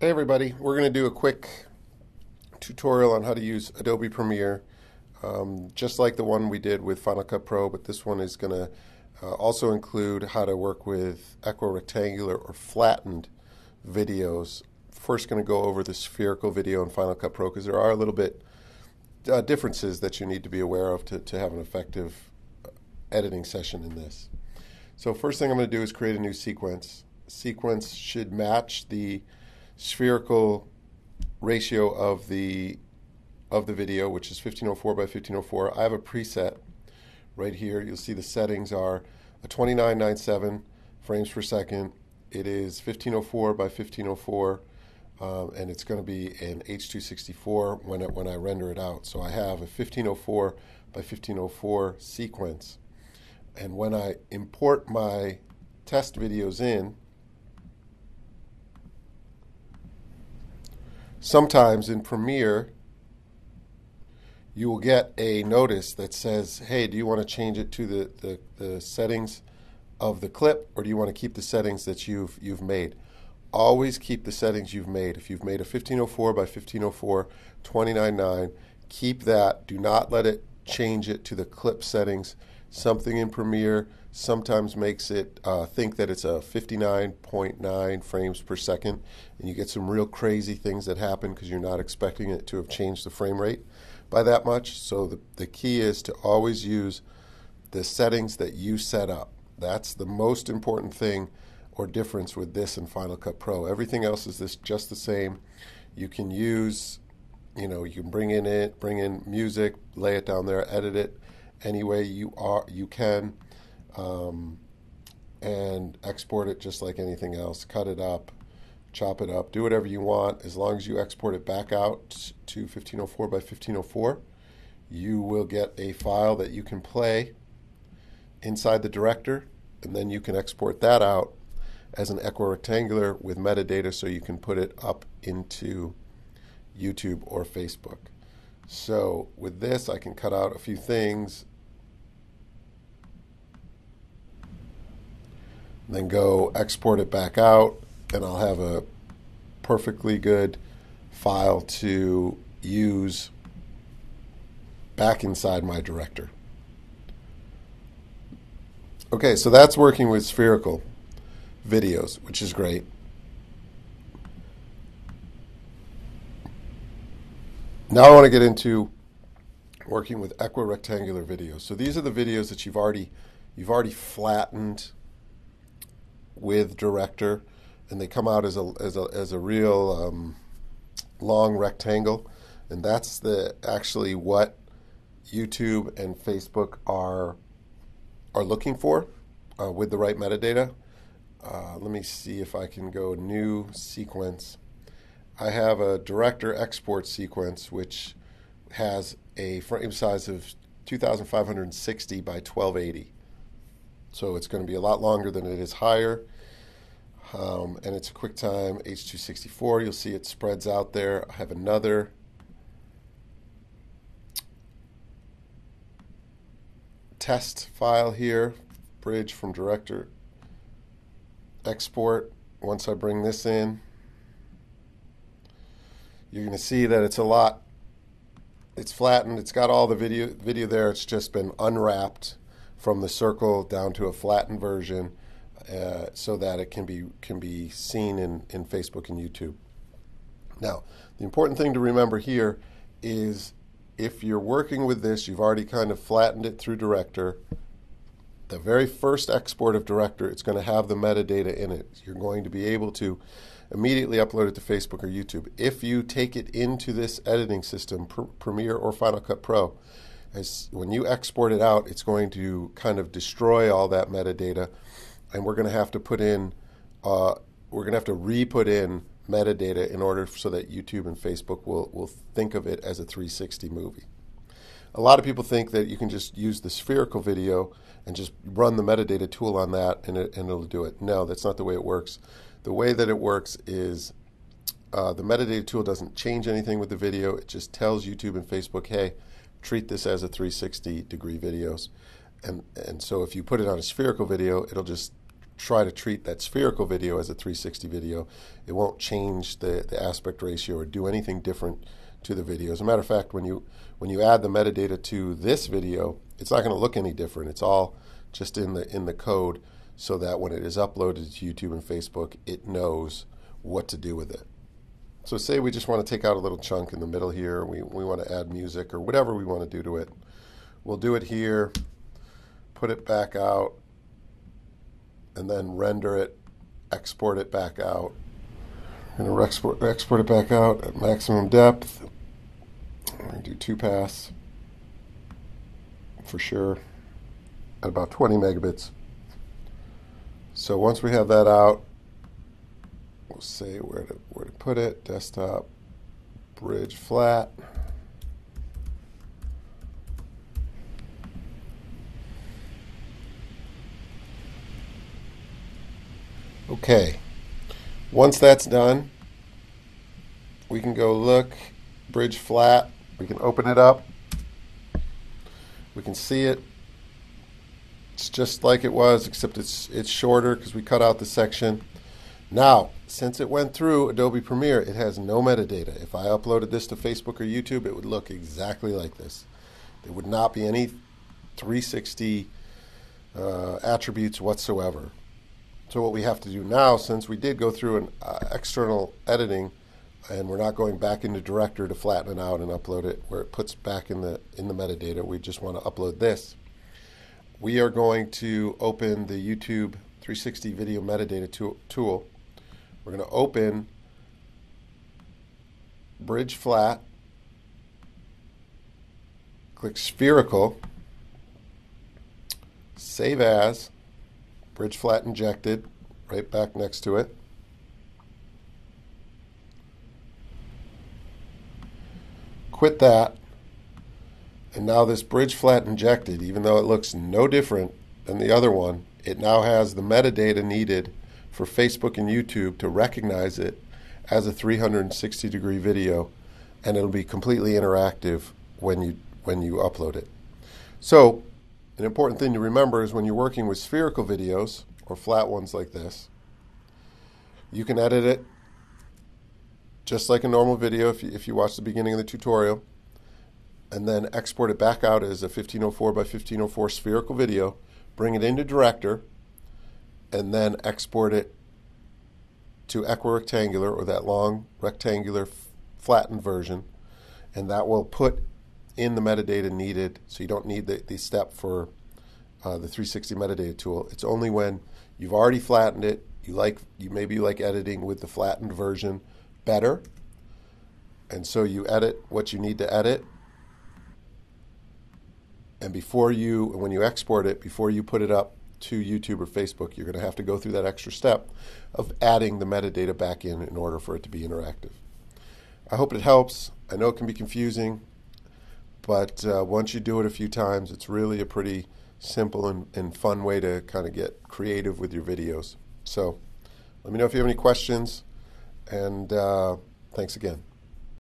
Hey everybody, we're going to do a quick tutorial on how to use Adobe Premiere, um, just like the one we did with Final Cut Pro, but this one is going to uh, also include how to work with equirectangular or flattened videos. First going to go over the spherical video in Final Cut Pro because there are a little bit uh, differences that you need to be aware of to, to have an effective uh, editing session in this. So first thing I'm going to do is create a new sequence. Sequence should match the spherical ratio of the of the video, which is 1504 by 1504. I have a preset right here. You'll see the settings are a 2997 frames per second. It is 1504 by 1504, um, and it's going to be an H264 when it, when I render it out. So I have a 1504 by 1504 sequence, and when I import my test videos in, sometimes in Premiere, you will get a notice that says, hey, do you want to change it to the, the, the, settings of the clip or do you want to keep the settings that you've, you've made? Always keep the settings you've made. If you've made a 1504 by 1504 299, keep that. Do not let it change it to the clip settings. Something in Premiere sometimes makes it uh, think that it's a 59.9 frames per second, and you get some real crazy things that happen because you're not expecting it to have changed the frame rate by that much. So the, the key is to always use the settings that you set up. That's the most important thing or difference with this and Final Cut Pro. Everything else is this just the same. You can use, you know, you can bring in it, bring in music, lay it down there, edit it any way you are you can, um, and export it just like anything else. Cut it up, chop it up, do whatever you want. As long as you export it back out to 1504 by 1504, you will get a file that you can play inside the director, and then you can export that out as an equirectangular with metadata so you can put it up into YouTube or Facebook. So with this, I can cut out a few things then go export it back out, and I'll have a perfectly good file to use back inside my director. Okay, so that's working with spherical videos, which is great. Now I want to get into working with equirectangular videos. So these are the videos that you've already you've already flattened with director, and they come out as a as a as a real um, long rectangle, and that's the actually what YouTube and Facebook are are looking for uh, with the right metadata. Uh, let me see if I can go new sequence. I have a director export sequence which has a frame size of 2560 by 1280. So it's going to be a lot longer than it is higher. Um, and it's a QuickTime H264. You'll see it spreads out there. I have another test file here, bridge from director export. Once I bring this in, you're going to see that it's a lot. It's flattened. It's got all the video video there. It's just been unwrapped from the circle down to a flattened version uh, so that it can be can be seen in, in Facebook and YouTube. Now, the important thing to remember here is if you're working with this, you've already kind of flattened it through Director. The very first export of Director, it's going to have the metadata in it. You're going to be able to immediately upload it to Facebook or YouTube. If you take it into this editing system, Premiere or Final Cut Pro, as when you export it out, it's going to kind of destroy all that metadata, and we're going to have to put in, uh, we're going to have to re-put in metadata in order so that YouTube and Facebook will will think of it as a 360 movie. A lot of people think that you can just use the spherical video and just run the metadata tool on that and, it, and it'll do it. No, that's not the way it works. The way that it works is uh, the metadata tool doesn't change anything with the video. It just tells YouTube and Facebook, hey, treat this as a 360 degree videos. And, and so if you put it on a spherical video, it'll just try to treat that spherical video as a 360 video. It won't change the, the aspect ratio or do anything different to the video. As a matter of fact, when you when you add the metadata to this video, it's not going to look any different. It's all just in the in the code so that when it is uploaded to YouTube and Facebook, it knows what to do with it. So say we just want to take out a little chunk in the middle here, we, we want to add music or whatever we want to do to it. We'll do it here, put it back out, and then render it, export it back out. I'm going to export, export it back out at maximum depth. I'm going to do two pass for sure at about 20 megabits. So once we have that out, say where to where to put it. Desktop, bridge flat. Okay, once that's done, we can go look, bridge flat, we can open it up, we can see it. It's just like it was, except it's, it's shorter because we cut out the section. Now, since it went through Adobe Premiere, it has no metadata. If I uploaded this to Facebook or YouTube, it would look exactly like this. There would not be any 360 uh, attributes whatsoever. So what we have to do now, since we did go through an uh, external editing, and we're not going back into Director to flatten it out and upload it where it puts back in the in the metadata. We just want to upload this. We are going to open the YouTube 360 video metadata tool. We're going to open Bridge Flat, click Spherical, Save As, bridge flat injected, right back next to it. Quit that. And now this bridge flat injected, even though it looks no different than the other one, it now has the metadata needed for Facebook and YouTube to recognize it as a 360 degree video and it'll be completely interactive when you when you upload it. So an important thing to remember is when you're working with spherical videos or flat ones like this, you can edit it just like a normal video if you, if you watch the beginning of the tutorial and then export it back out as a 1504 by 1504 spherical video, bring it into Director, and then export it to equirectangular or that long rectangular flattened version, and that will put in the metadata needed, so you don't need the, the step for uh, the 360 metadata tool. It's only when you've already flattened it, you like you maybe like editing with the flattened version better, and so you edit what you need to edit. And before you, when you export it, before you put it up to YouTube or Facebook, you're going to have to go through that extra step of adding the metadata back in in order for it to be interactive. I hope it helps. I know it can be confusing. But uh, once you do it a few times, it's really a pretty simple and, and fun way to kind of get creative with your videos. So let me know if you have any questions, and uh, thanks again.